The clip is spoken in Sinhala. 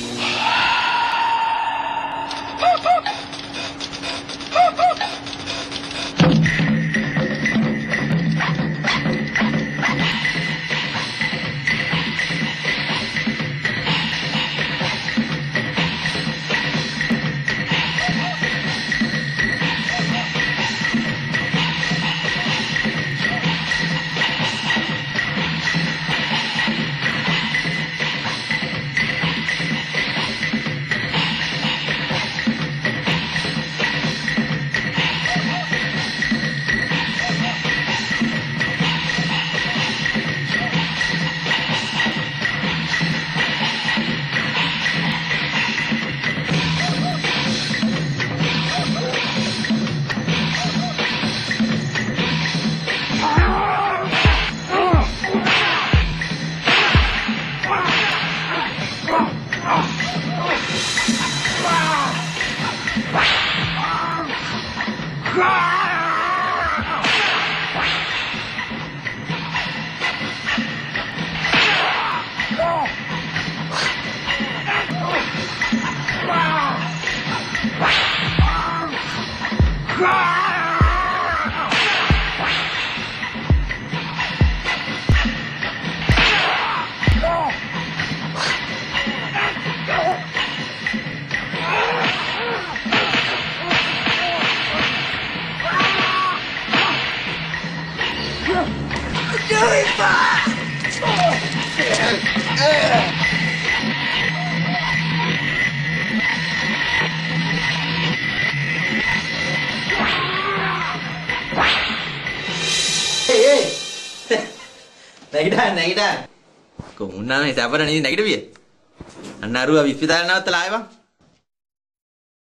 Yeah. Ah! Doing fine! නැගිටා නැගිටා කොහොමුන්නා හිතවර නේ නැගිටවිය අන්න අරුවා විශ්වවිද්‍යාල නවත්තලා ආවා